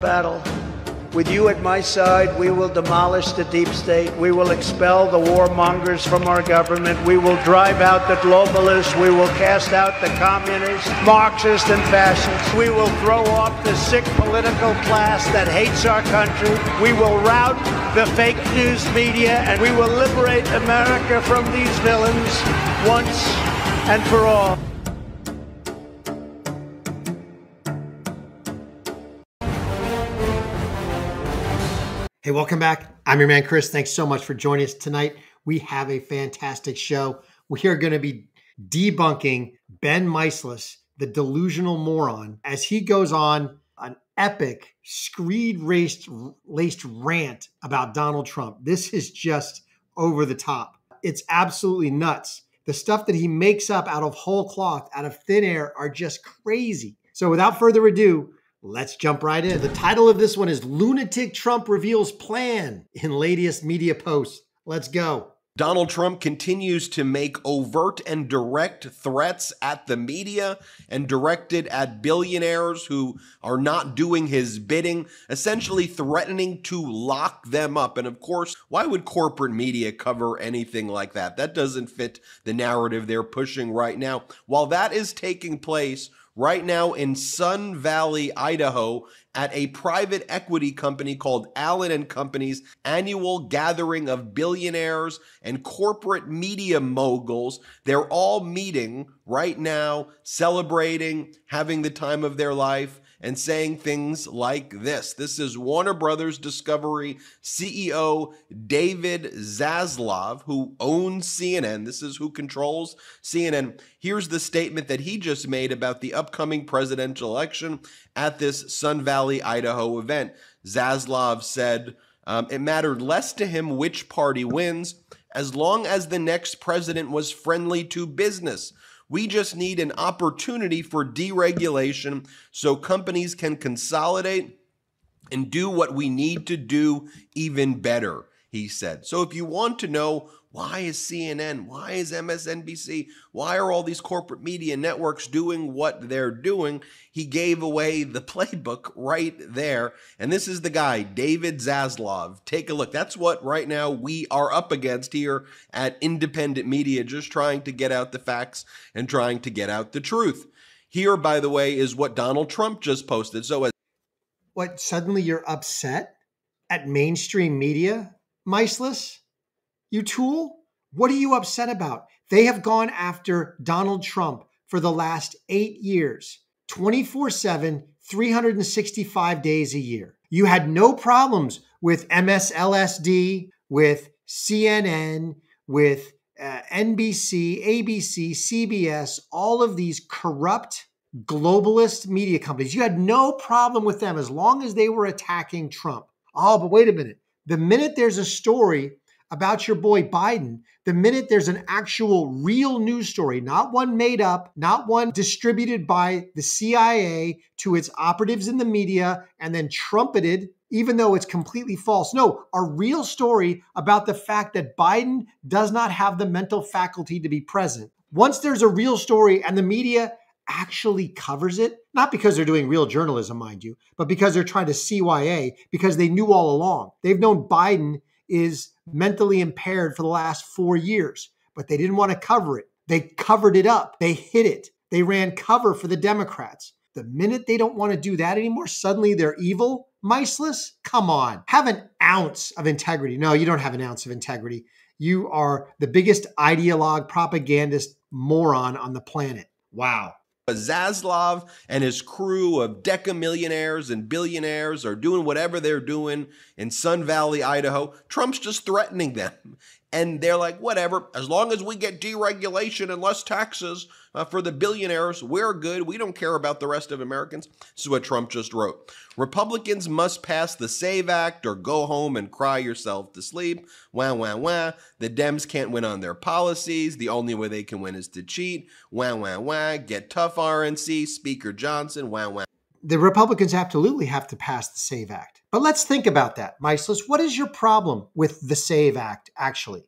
battle. With you at my side, we will demolish the deep state. We will expel the warmongers from our government. We will drive out the globalists. We will cast out the communists, Marxists, and fascists. We will throw off the sick political class that hates our country. We will rout the fake news media, and we will liberate America from these villains once and for all. Hey, welcome back. I'm your man, Chris. Thanks so much for joining us tonight. We have a fantastic show. We are going to be debunking Ben Meiselas, the delusional moron, as he goes on an epic, screed raced, laced rant about Donald Trump. This is just over the top. It's absolutely nuts. The stuff that he makes up out of whole cloth, out of thin air, are just crazy. So, without further ado, Let's jump right in. The title of this one is Lunatic Trump Reveals Plan in latest media posts. Let's go. Donald Trump continues to make overt and direct threats at the media and directed at billionaires who are not doing his bidding, essentially threatening to lock them up. And of course, why would corporate media cover anything like that? That doesn't fit the narrative they're pushing right now. While that is taking place, right now in Sun Valley, Idaho, at a private equity company called Allen and Company's annual gathering of billionaires and corporate media moguls. They're all meeting right now, celebrating, having the time of their life and saying things like this. This is Warner Brothers Discovery CEO David Zaslav, who owns CNN. This is who controls CNN. Here's the statement that he just made about the upcoming presidential election at this Sun Valley, Idaho event. Zaslav said, um, it mattered less to him which party wins as long as the next president was friendly to business. We just need an opportunity for deregulation so companies can consolidate and do what we need to do even better, he said. So if you want to know why is CNN? Why is MSNBC? Why are all these corporate media networks doing what they're doing? He gave away the playbook right there. And this is the guy, David Zaslav. Take a look. That's what right now we are up against here at independent media, just trying to get out the facts and trying to get out the truth. Here, by the way, is what Donald Trump just posted. So, as what suddenly you're upset at mainstream media, Meiselas? You tool? What are you upset about? They have gone after Donald Trump for the last eight years, 24 7, 365 days a year. You had no problems with MSLSD, with CNN, with uh, NBC, ABC, CBS, all of these corrupt globalist media companies. You had no problem with them as long as they were attacking Trump. Oh, but wait a minute. The minute there's a story about your boy Biden the minute there's an actual real news story, not one made up, not one distributed by the CIA to its operatives in the media and then trumpeted, even though it's completely false. No, a real story about the fact that Biden does not have the mental faculty to be present. Once there's a real story and the media actually covers it, not because they're doing real journalism, mind you, but because they're trying to CYA, because they knew all along. They've known Biden is mentally impaired for the last four years, but they didn't want to cover it. They covered it up, they hid it, they ran cover for the Democrats. The minute they don't want to do that anymore, suddenly they're evil, Meiselas, Come on, have an ounce of integrity. No, you don't have an ounce of integrity. You are the biggest ideologue, propagandist moron on the planet. Wow. Zaslav and his crew of decamillionaires and billionaires are doing whatever they're doing in Sun Valley, Idaho. Trump's just threatening them. And they're like, whatever, as long as we get deregulation and less taxes uh, for the billionaires, we're good. We don't care about the rest of Americans. This is what Trump just wrote. Republicans must pass the SAVE Act or go home and cry yourself to sleep. Wah, wah, wah. The Dems can't win on their policies. The only way they can win is to cheat. Wah, wah, wah. Get tough, RNC. Speaker Johnson. Wah, wah. The Republicans absolutely have to pass the SAVE Act. But let's think about that, Meiselas. What is your problem with the SAVE Act, actually?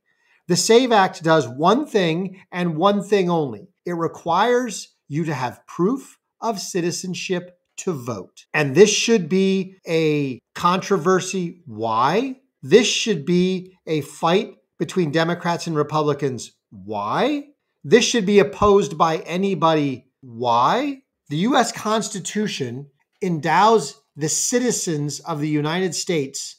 The SAVE Act does one thing and one thing only it requires you to have proof of citizenship to vote. And this should be a controversy. Why? This should be a fight between Democrats and Republicans. Why? This should be opposed by anybody. Why? The US Constitution endows the citizens of the United States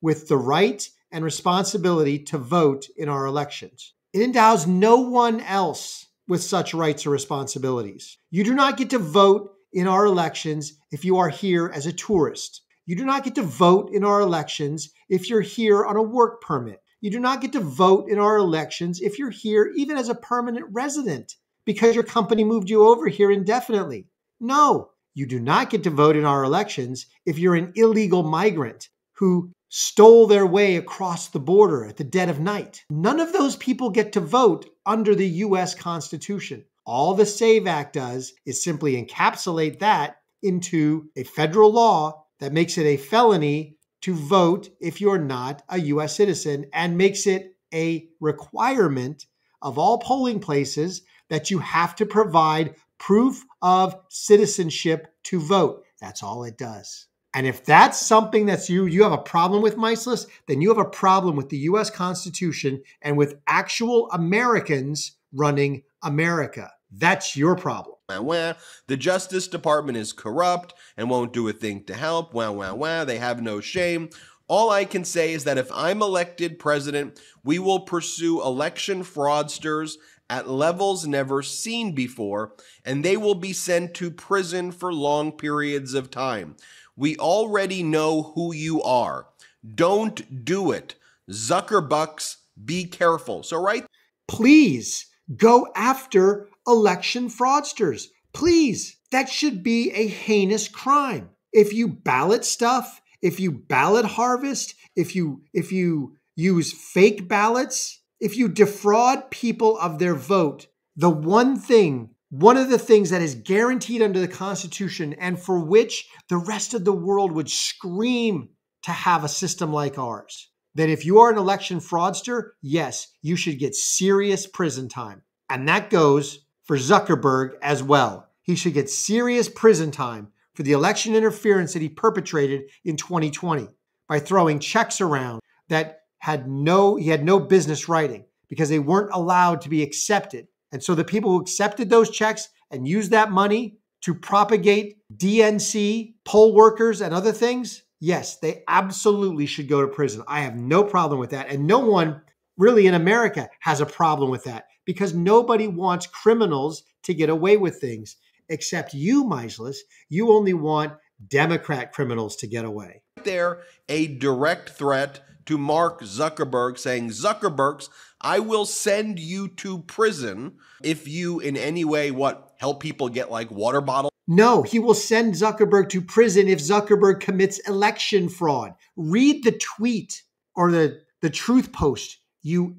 with the right and responsibility to vote in our elections. It endows no one else with such rights or responsibilities. You do not get to vote in our elections if you are here as a tourist. You do not get to vote in our elections if you're here on a work permit. You do not get to vote in our elections if you're here even as a permanent resident because your company moved you over here indefinitely. No, you do not get to vote in our elections if you're an illegal migrant who stole their way across the border at the dead of night. None of those people get to vote under the US Constitution. All the SAVE Act does is simply encapsulate that into a federal law that makes it a felony to vote if you're not a US citizen and makes it a requirement of all polling places that you have to provide proof of citizenship to vote. That's all it does. And if that's something that's you, you have a problem with Meiselas, then you have a problem with the US Constitution and with actual Americans running America. That's your problem. Wah, wah. The Justice Department is corrupt and won't do a thing to help. Wah, wah, wah. They have no shame. All I can say is that if I'm elected president, we will pursue election fraudsters at levels never seen before, and they will be sent to prison for long periods of time. We already know who you are. Don't do it. Zuckerbucks, be careful. So, right? Please go after election fraudsters. Please. That should be a heinous crime. If you ballot stuff, if you ballot harvest, if you if you use fake ballots, if you defraud people of their vote, the one thing one of the things that is guaranteed under the Constitution and for which the rest of the world would scream to have a system like ours. That if you are an election fraudster, yes, you should get serious prison time. And that goes for Zuckerberg as well. He should get serious prison time for the election interference that he perpetrated in 2020 by throwing checks around that had no he had no business writing because they weren't allowed to be accepted and so the people who accepted those checks and used that money to propagate DNC poll workers and other things, yes, they absolutely should go to prison. I have no problem with that. And no one really in America has a problem with that because nobody wants criminals to get away with things except you, Meiselas. You only want Democrat criminals to get away. There, a direct threat to Mark Zuckerberg saying, Zuckerbergs, I will send you to prison if you in any way what help people get like water bottles. No, he will send Zuckerberg to prison if Zuckerberg commits election fraud. Read the tweet or the, the truth post, you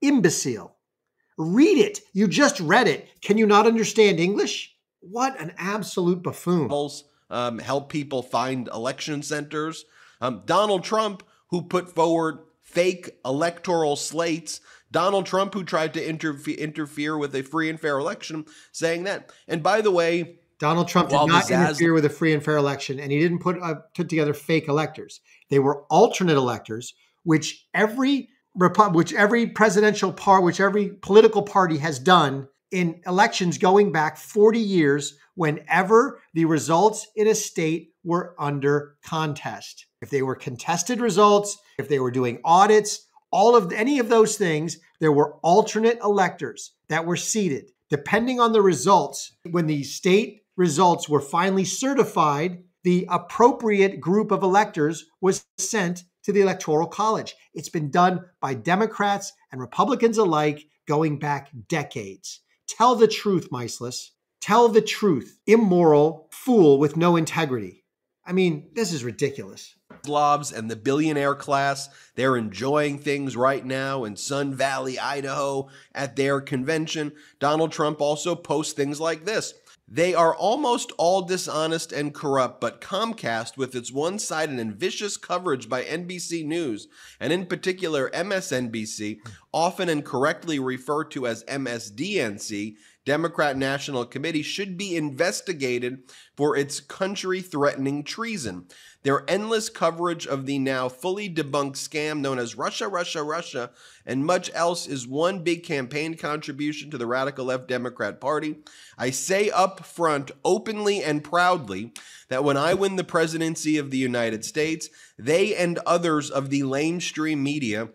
imbecile. Read it. You just read it. Can you not understand English? What an absolute buffoon. Um, help people find election centers. Um, Donald Trump, who put forward fake electoral slates Donald Trump, who tried to interfe- interfere with a free and fair election, saying that. And by the way, Donald Trump did not interfere with a free and fair election, and he didn't put uh, put together fake electors. They were alternate electors, which every which every presidential part, which every political party has done in elections going back 40 years whenever the results in a state were under contest. If they were contested results, if they were doing audits, all of any of those things, there were alternate electors that were seated. Depending on the results, when the state results were finally certified, the appropriate group of electors was sent to the Electoral College. It's been done by Democrats and Republicans alike going back decades. Tell the truth, Meiselas. Tell the truth. Immoral fool with no integrity. I mean, this is ridiculous. Blobs and the billionaire class, they're enjoying things right now in Sun Valley, Idaho at their convention. Donald Trump also posts things like this. They are almost all dishonest and corrupt, but Comcast, with its one sided and vicious coverage by NBC News, and in particular MSNBC, often and correctly referred to as MSDNC, Democrat National Committee should be investigated for its country threatening treason. Their endless coverage of the now fully debunked scam known as Russia, Russia, Russia, and much else is one big campaign contribution to the radical left Democrat Party. I say up front, openly and proudly, that when I win the presidency of the United States, they and others of the lamestream media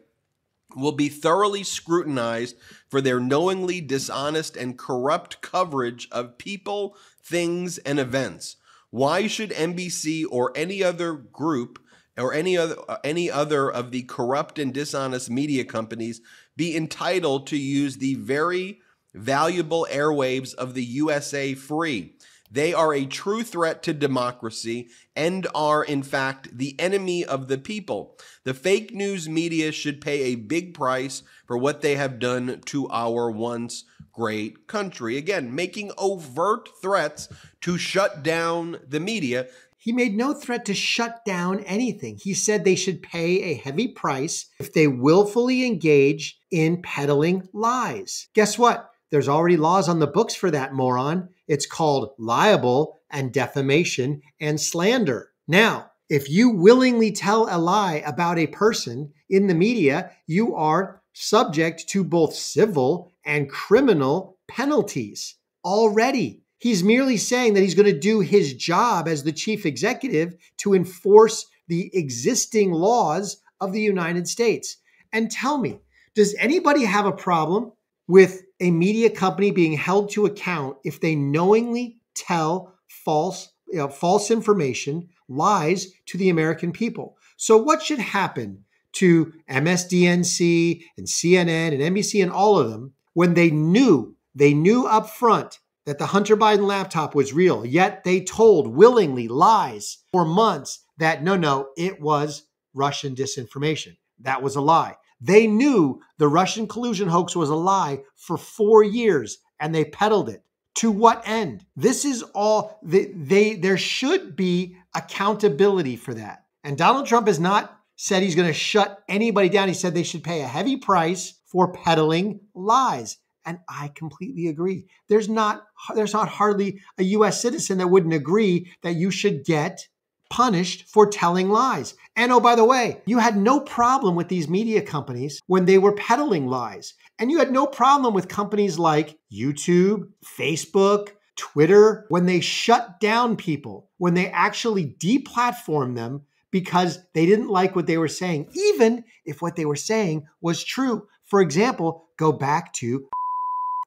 will be thoroughly scrutinized for their knowingly dishonest and corrupt coverage of people, things, and events. Why should NBC or any other group or any other any other of the corrupt and dishonest media companies be entitled to use the very valuable airwaves of the USA free? They are a true threat to democracy and are, in fact, the enemy of the people. The fake news media should pay a big price for what they have done to our once great country. Again, making overt threats to shut down the media. He made no threat to shut down anything. He said they should pay a heavy price if they willfully engage in peddling lies. Guess what? There's already laws on the books for that moron. It's called liable and defamation and slander. Now, if you willingly tell a lie about a person in the media, you are subject to both civil and criminal penalties already. He's merely saying that he's going to do his job as the chief executive to enforce the existing laws of the United States. And tell me, does anybody have a problem with a media company being held to account if they knowingly tell false you know, false information, lies to the American people. So what should happen to MSDNC and CNN and NBC and all of them when they knew they knew up front that the Hunter Biden laptop was real, yet they told willingly lies for months that no, no, it was Russian disinformation. That was a lie. They knew the Russian collusion hoax was a lie for four years and they peddled it. To what end? This is all they, they there should be accountability for that. And Donald Trump has not said he's going to shut anybody down. He said they should pay a heavy price for peddling lies. And I completely agree. There's not there's not hardly a US citizen that wouldn't agree that you should get punished for telling lies. And oh, by the way, you had no problem with these media companies when they were peddling lies. And you had no problem with companies like YouTube, Facebook, Twitter, when they shut down people, when they actually deplatformed them because they didn't like what they were saying, even if what they were saying was true. For example, go back to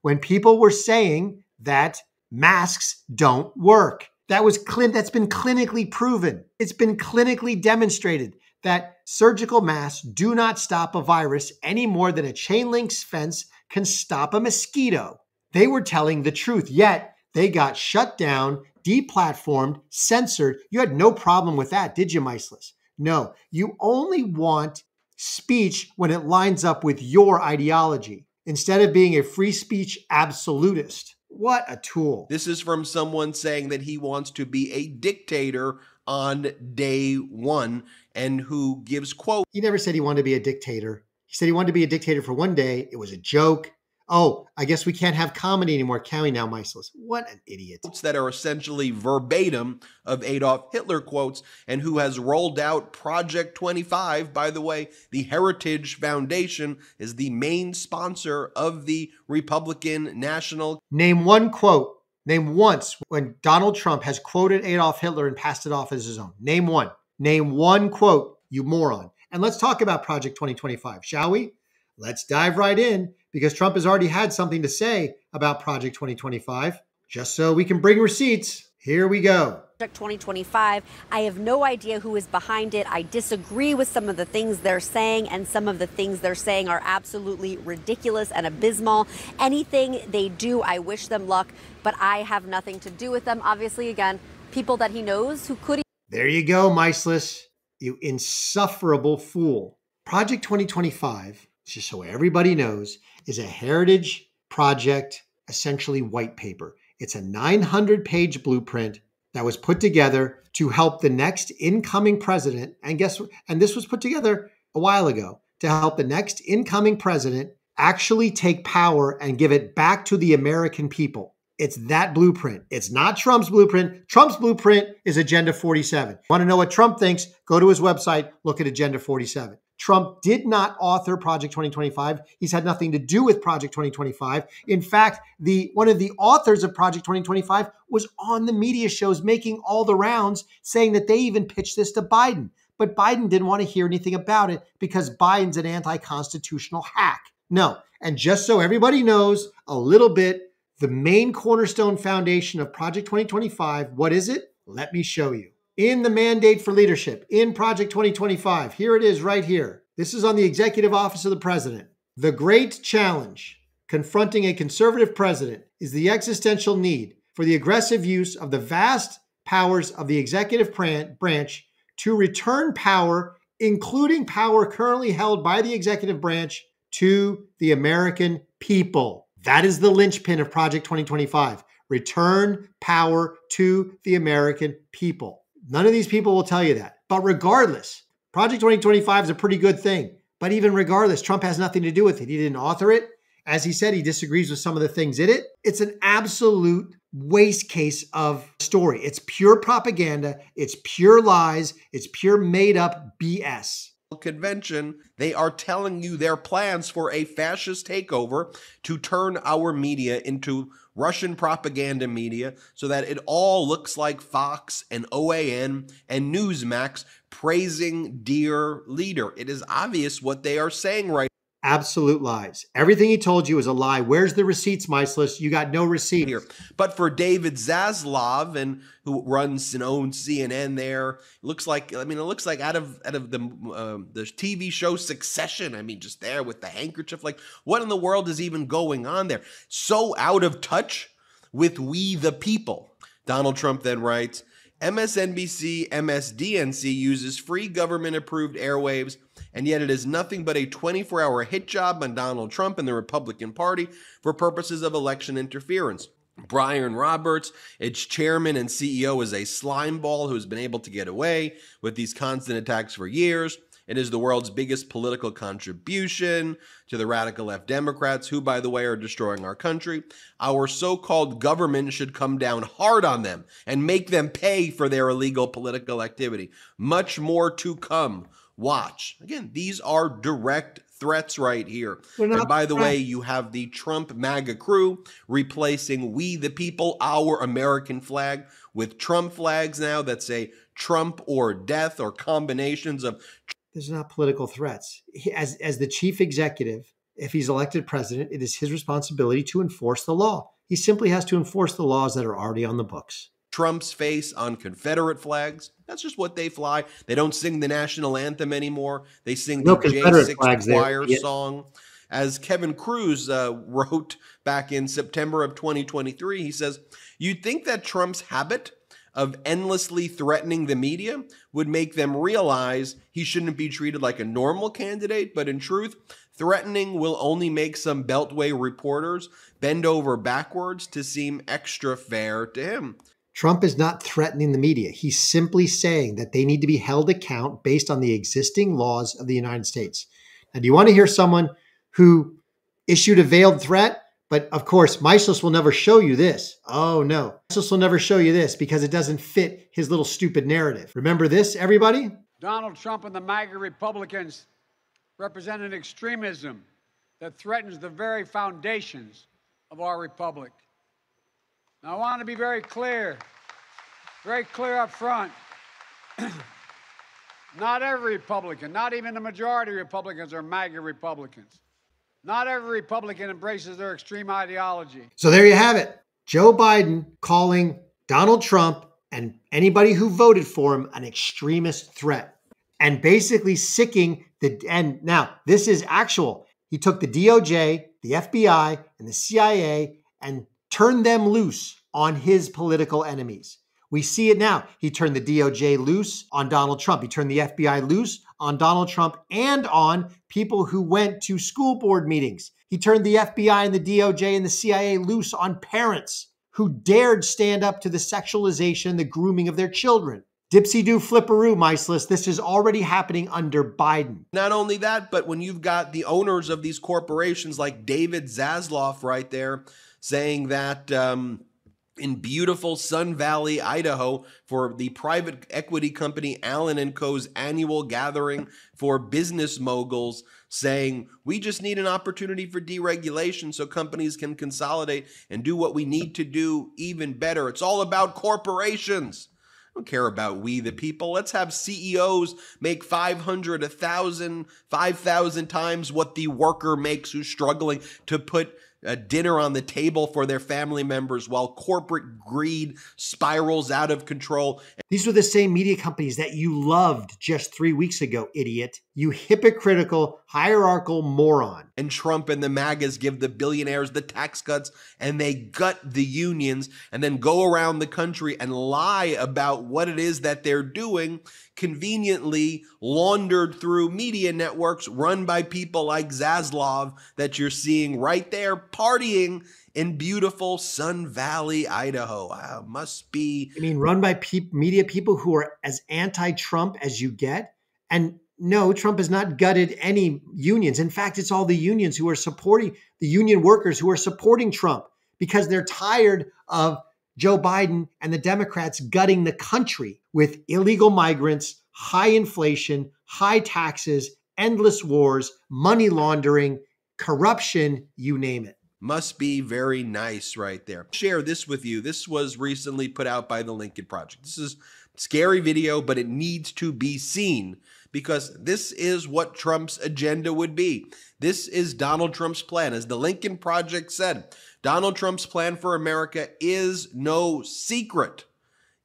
when people were saying that masks don't work. That was that's been clinically proven. It's been clinically demonstrated that surgical masks do not stop a virus any more than a chain link fence can stop a mosquito. They were telling the truth, yet they got shut down, deplatformed, censored. You had no problem with that, did you, Meiselas? No, you only want speech when it lines up with your ideology instead of being a free speech absolutist. What a tool. This is from someone saying that he wants to be a dictator on day one and who gives quote. He never said he wanted to be a dictator. He said he wanted to be a dictator for one day. It was a joke. Oh, I guess we can't have comedy anymore, can we now, Meiselas? What an idiot. That are essentially verbatim of Adolf Hitler quotes, and who has rolled out Project 25. By the way, the Heritage Foundation is the main sponsor of the Republican National. Name one quote. Name once when Donald Trump has quoted Adolf Hitler and passed it off as his own. Name one. Name one quote, you moron. And let's talk about Project 2025, shall we? Let's dive right in because Trump has already had something to say about Project 2025. Just so we can bring receipts, here we go. Project 2025. I have no idea who is behind it. I disagree with some of the things they're saying, and some of the things they're saying are absolutely ridiculous and abysmal. Anything they do, I wish them luck, but I have nothing to do with them. Obviously, again, people that he knows who could. There you go, Meiselas, you insufferable fool. Project 2025, just so everybody knows, is a heritage project, essentially white paper. It's a 900 page blueprint that was put together to help the next incoming president. And guess what? and this was put together a while ago to help the next incoming president actually take power and give it back to the American people. It's that blueprint. It's not Trump's blueprint. Trump's blueprint is Agenda 47. Want to know what Trump thinks? Go to his website, look at Agenda 47. Trump did not author Project 2025. He's had nothing to do with Project 2025. In fact, the one of the authors of Project 2025 was on the media shows making all the rounds saying that they even pitched this to Biden. But Biden didn't want to hear anything about it because Biden's an anti-constitutional hack. No. And just so everybody knows a little bit, the main cornerstone foundation of Project 2025, what is it? Let me show you. In the mandate for leadership, in Project 2025, here it is right here. This is on the Executive Office of the President. The great challenge confronting a conservative president is the existential need for the aggressive use of the vast powers of the executive branch to return power, including power currently held by the executive branch, to the American people. That is the linchpin of Project 2025. Return power to the American people. None of these people will tell you that. But regardless, Project 2025 is a pretty good thing. But even regardless, Trump has nothing to do with it. He didn't author it. As he said, he disagrees with some of the things in it. It's an absolute waste case of story. It's pure propaganda, it's pure lies, it's pure made up BS convention, they are telling you their plans for a fascist takeover to turn our media into Russian propaganda media so that it all looks like Fox and OAN and Newsmax praising dear leader. It is obvious what they are saying right absolute lies. Everything he told you is a lie. Where's the receipts, Meiselas? You got no receipt here. But for David Zaslav and who runs and owns CNN, there looks like I mean it looks like out of out of the uh, the TV show Succession. I mean, just there with the handkerchief. Like, what in the world is even going on there? So out of touch with we the people. Donald Trump then writes. MSNBC MSDNC uses free government approved airwaves and yet it is nothing but a 24 hour hit job on Donald Trump and the Republican Party for purposes of election interference. Brian Roberts, its chairman and CEO, is a slimeball who's been able to get away with these constant attacks for years. It is the world's biggest political contribution to the radical left Democrats, who, by the way, are destroying our country. Our so called government should come down hard on them and make them pay for their illegal political activity. Much more to come watch. Again, these are direct threats right here. And by the way, you have the Trump MAGA crew replacing We the People, our American flag, with Trump flags now that say Trump or death or combinations of. These are not political threats. As, as the chief executive, if he's elected president, it is his responsibility to enforce the law. He simply has to enforce the laws that are already on the books. Trump's face on Confederate flags. That's just what they fly. They don't sing the national anthem anymore. They sing no the J6 choir there. song. As Kevin Kruse uh, wrote back in September of 2023, he says, You'd think that Trump's habit of endlessly threatening the media would make them realize he shouldn't be treated like a normal candidate, but in truth, threatening will only make some Beltway reporters bend over backwards to seem extra fair to him. Trump is not threatening the media. He's simply saying that they need to be held account based on the existing laws of the United States. Now, do you want to hear someone who issued a veiled threat? But of course, Meiselas will never show you this. Oh no, Meiselas will never show you this because it doesn't fit his little stupid narrative. Remember this, everybody? Donald Trump and the MAGA Republicans represent an extremism that threatens the very foundations of our republic. Now, I want to be very clear, very clear up front. not every Republican, not even the majority of Republicans are MAGA Republicans. Not every Republican embraces their extreme ideology. So there you have it. Joe Biden calling Donald Trump and anybody who voted for him an extremist threat and basically sicking the and now this is actual. He took the DOJ, the FBI, and the CIA and turned them loose on his political enemies. We see it now. He turned the DOJ loose on Donald Trump. He turned the FBI loose on Donald Trump and on people who went to school board meetings. He turned the FBI and the DOJ and the CIA loose on parents who dared stand up to the sexualization, the grooming of their children. Dipsy do flipperoo, Meiselas. This is already happening under Biden. Not only that, but when you've got the owners of these corporations like David Zaslav right there saying that um, in beautiful Sun Valley, Idaho, for the private equity company Allen and Co.'s annual gathering for business moguls, saying we just need an opportunity for deregulation so companies can consolidate and do what we need to do even better. It's all about corporations. I don't care about we the people. Let's have CEOs make 500, 1,000, 5,000 times what the worker makes who's struggling to put a dinner on the table for their family members while corporate greed spirals out of control. These were the same media companies that you loved just three weeks ago, idiot. You hypocritical, hierarchical moron. And Trump and the MAGAs give the billionaires the tax cuts and they gut the unions and then go around the country and lie about what it is that they're doing, conveniently laundered through media networks run by people like Zaslav that you're seeing right there partying in beautiful Sun Valley, Idaho. Wow, must be. I mean, run by pe- media people who are as anti Trump as you get. And no, Trump has not gutted any unions. In fact, it's all the unions who are supporting the union workers who are supporting Trump because they're tired of Joe Biden and the Democrats gutting the country with illegal migrants, high inflation, high taxes, endless wars, money laundering, corruption, you name it. Must be very nice right there. Share this with you. This was recently put out by the Lincoln Project. This is scary video, but it needs to be seen because this is what Trump's agenda would be. This is Donald Trump's plan. As the Lincoln Project said, Donald Trump's plan for America is no secret.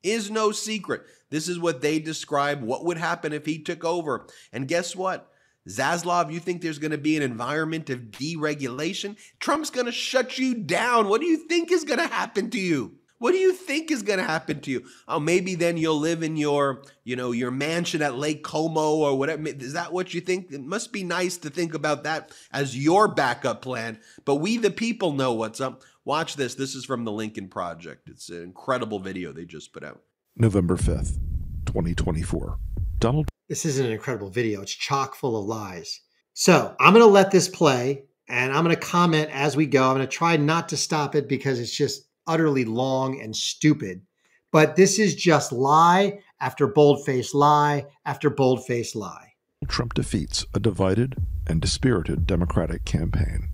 Is no secret. This is what they describe what would happen if he took over. And guess what? Zaslav, you think there's going to be an environment of deregulation? Trump's going to shut you down. What do you think is going to happen to you? What do you think is going to happen to you? Oh, maybe then you'll live in your, you know, your mansion at Lake Como or whatever. Is that what you think? It must be nice to think about that as your backup plan. But we, the people, know what's up. Watch this. This is from the Lincoln Project. It's an incredible video they just put out. November 5th, 2024. Donald this is an incredible video. It's chock full of lies. So I'm going to let this play and I'm going to comment as we go. I'm going to try not to stop it because it's just utterly long and stupid. But this is just lie after bold-faced lie after bold-faced lie. Trump defeats a divided and dispirited Democratic campaign.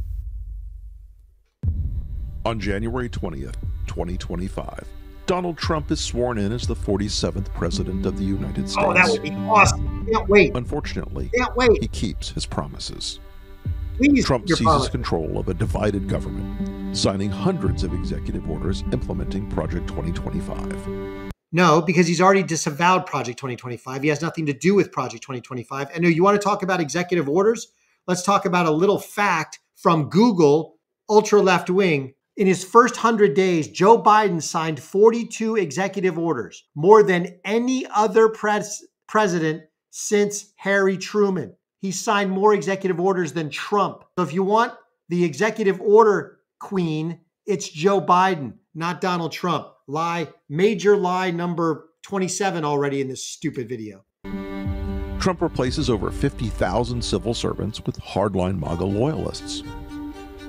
On January 20th, 2025, Donald Trump is sworn in as the 47th President of the United States. Oh, that would be awesome. Can't wait. Unfortunately, Can't wait. he keeps his promises. Please, Trump seizes promise. control of a divided government, signing hundreds of executive orders implementing Project 2025. No, because he's already disavowed Project 2025. He has nothing to do with Project 2025. And you want to talk about executive orders? Let's talk about a little fact from Google, ultra left wing. In his first 100 days, Joe Biden signed 42 executive orders, more than any other pres- president since Harry Truman. He signed more executive orders than Trump. So if you want the executive order queen, it's Joe Biden, not Donald Trump. Lie, major lie number 27 already in this stupid video. Trump replaces over 50,000 civil servants with hardline MAGA loyalists.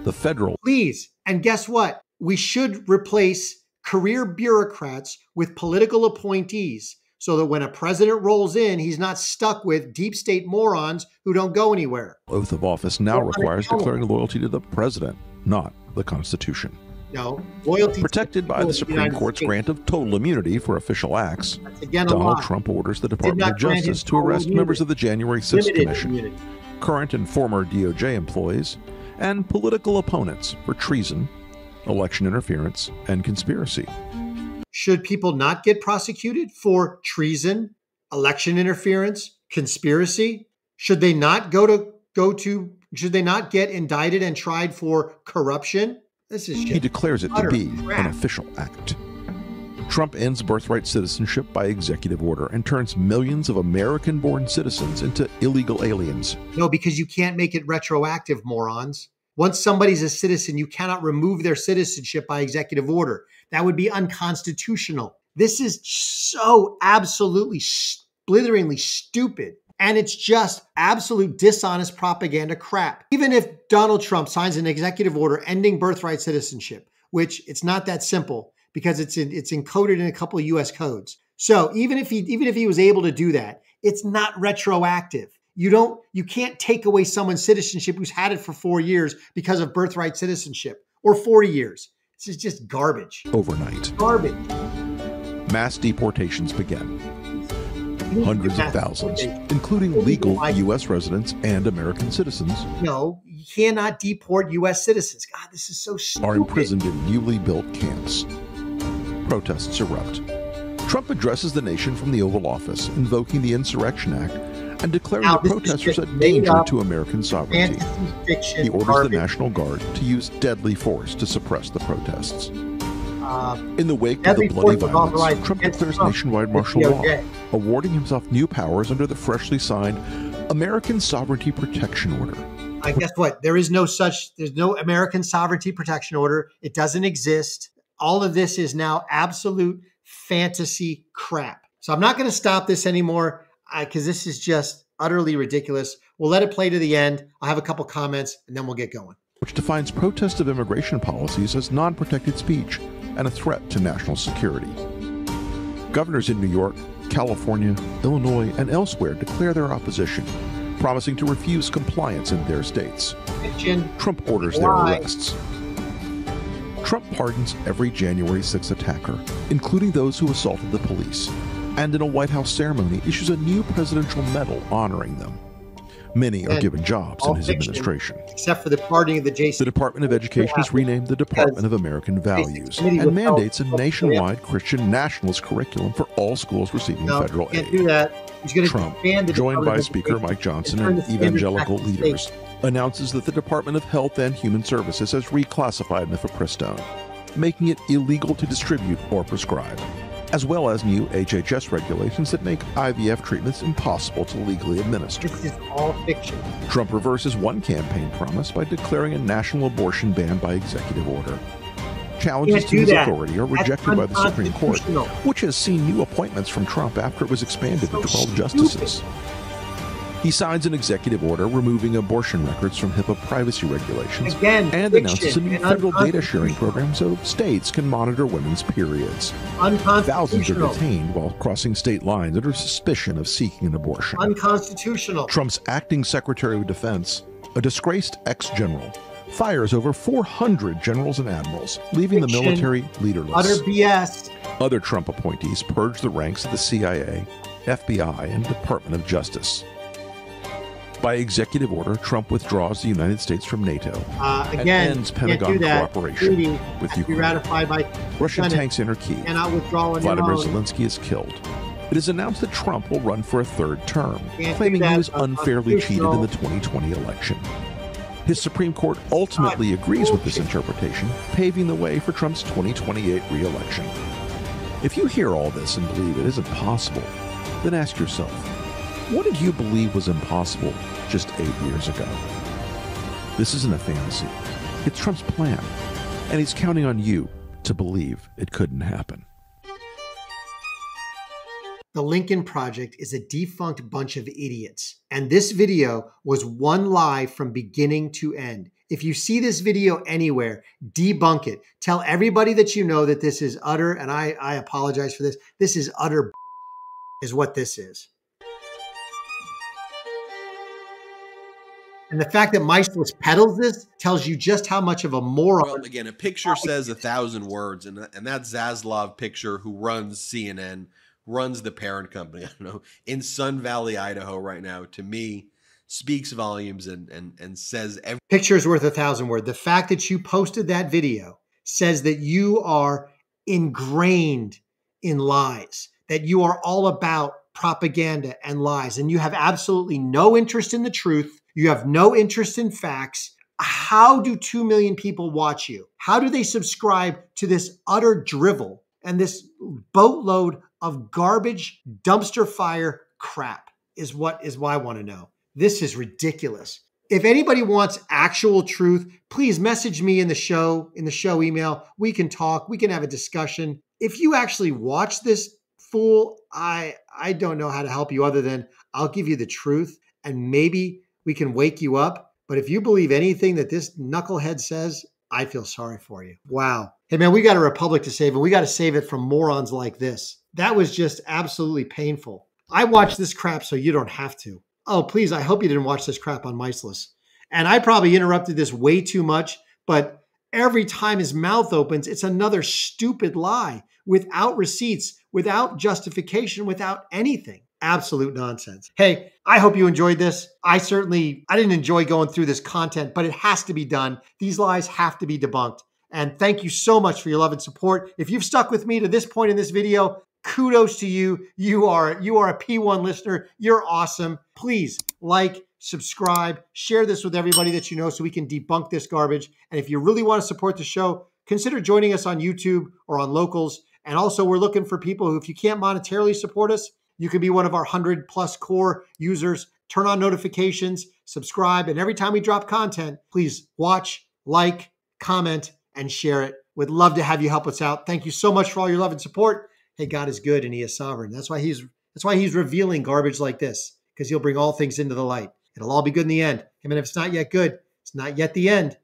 The federal Please. And guess what? We should replace career bureaucrats with political appointees so that when a president rolls in, he's not stuck with deep state morons who don't go anywhere. oath of office now Well, requires declaring loyalty to the president, not the Constitution. No, loyalty Protected by the the Supreme United Court's States. grant of total immunity for official acts, again Donald. Trump orders the Department of Justice to arrest immunity. members of the January 6th Limited Commission, immunity. current and former DOJ employees, and political opponents for treason, election interference, and conspiracy. Should people not get prosecuted for treason, election interference, conspiracy? Should they not go to go to should they not get indicted and tried for corruption? This is He declares it to be crap. an official act. Trump ends birthright citizenship by executive order and turns millions of American born citizens into illegal aliens. No, because you can't make it retroactive, morons. Once somebody's a citizen, you cannot remove their citizenship by executive order. That would be unconstitutional. This is so absolutely slitheringly stupid. And it's just absolute dishonest propaganda crap. Even if Donald Trump signs an executive order ending birthright citizenship, which it's not that simple because it's in, it's encoded in a couple of US codes. So even if he even if he was able to do that, it's not retroactive. You don't you can't take away someone's citizenship who's had it for 4 years because of birthright citizenship or 40 years. This is just garbage. Overnight. Garbage. Mass deportations began. Hundreds of thousands, including legal U.S. residents and American citizens. No, you cannot deport U.S. citizens. God, this is so stupid. Are imprisoned in newly built camps. Protests erupt. Trump addresses the nation from the Oval Office, invoking the Insurrection Act and declaring now, the protesters a danger to American sovereignty. Fiction, he orders garbage. the National Guard to use deadly force to suppress the protests. Uh, In the wake of the bloody violence, Trump declares nationwide martial law, awarding himself new powers under the freshly signed American Sovereignty Protection Order. I guess what? There is no such, there's no American Sovereignty Protection Order. It doesn't exist. All of this is now absolute fantasy crap. So I'm not going to stop this anymore because this is just utterly ridiculous. We'll let it play to the end. I'll have a couple comments and then we'll get going. Which defines protest of immigration policies as non protected speech and a threat to national security. Governors in New York, California, Illinois, and elsewhere declare their opposition, promising to refuse compliance in their states. Fiction. Trump orders their arrests. Trump pardons every January 6 attacker, including those who assaulted the police, and in a White House ceremony issues a new presidential medal honoring them. Many are given jobs in his fiction, administration. Except for the pardoning of the JC. The Department of Education is renamed the Department of American Values and mandates a nationwide Christian nationalist curriculum for all schools receiving no, federal aid. do that. He's going to Trump, joined by Speaker Mike Johnson turn and evangelical back to the leaders, announces that the Department of Health and Human Services has reclassified mifepristone, making it illegal to distribute or prescribe, as well as new HHS regulations that make IVF treatments impossible to legally administer. This is all fiction. Trump reverses one campaign promise by declaring a national abortion ban by executive order. Challenges to his that. authority are That's rejected by the Supreme Court, which has seen new appointments from Trump after it was expanded to So 12 stupid. justices. He signs an executive order removing abortion records from HIPAA privacy regulations Again, and announces a new federal data sharing program so states can monitor women's periods. Thousands are detained while crossing state lines under suspicion of seeking an abortion. Unconstitutional. Trump's acting Secretary of Defense, a disgraced ex general, fires over 400 generals and admirals, leaving the military leaderless. Utter BS. Other Trump appointees purge the ranks of the CIA, FBI, and Department of Justice. By executive order, Trump withdraws the United States from NATO. Uh, And again, ends can't Pentagon do that. cooperation Treaty with has to be Ukraine. ratified by Russian Senate. tanks enter Kiev. Cannot withdraw on Vladimir. Zelensky is killed. It is announced that Trump will run for a third term, Can't claiming he was unfairly cheated in the 2020 election. His Supreme Court ultimately God, agrees with this interpretation, paving the way for Trump's 2028 reelection. If you hear all this and believe it isn't possible, then ask yourself, what did you believe was impossible just eight years ago? This isn't a fantasy. It's Trump's plan, and he's counting on you to believe it couldn't happen. The Lincoln Project is a defunct bunch of idiots. And this video was one lie from beginning to end. If you see this video anywhere, debunk it. Tell everybody that you know that this is utter, and I, I apologize for this, this is utter is what this is. And the fact that Meiselas peddles this tells you just how much of a moron. Well, again, a picture says a thousand words, and and that Zaslav picture, who runs CNN, runs the parent company. I don't know in Sun Valley, Idaho, right now. To me, speaks volumes and and and says every. picture is worth a thousand words. The fact that you posted that video says that you are ingrained in lies, that you are all about propaganda and lies, and you have absolutely no interest in the truth. You have no interest in facts. How do 2 million people watch you? How do they subscribe to this utter drivel and this boatload of garbage, dumpster fire crap? Is what is what I want to know. This is ridiculous. If anybody wants actual truth, please message me in the show, in the show email. We can talk, we can have a discussion. If you actually watch this fool, I I don't know how to help you other than I'll give you the truth and maybe we can wake you up. But if you believe anything that this knucklehead says, I feel sorry for you. Wow. Hey man, we got a republic to save and we got to save it from morons like this. That was just absolutely painful. I watched this crap so you don't have to. Oh, please, I hope you didn't watch this crap on Meiselas. And I probably interrupted this way too much, but every time his mouth opens, it's another stupid lie without receipts, without justification, without anything. Absolute nonsense. Hey, I hope you enjoyed this. I certainly I didn't enjoy going through this content, but it has to be done. These lies have to be debunked. And thank you so much for your love and support. If you've stuck with me to this point in this video, kudos to you. You are you are a P1 listener. You're awesome. Please like, subscribe, share this with everybody that you know so we can debunk this garbage. And if you really want to support the show, consider joining us on YouTube or on Locals. And also, we're looking for people who, if you can't monetarily support us, you can be one of our 100 plus core users. Turn on notifications, subscribe, and every time we drop content, please watch, like, comment, and share it. We'd love to have you help us out. Thank you so much for all your love and support. Hey, God is good and He is sovereign. That's why He's that's why He's revealing garbage like this because He'll bring all things into the light. It'll all be good in the end. I mean, if it's not yet good, it's not yet the end.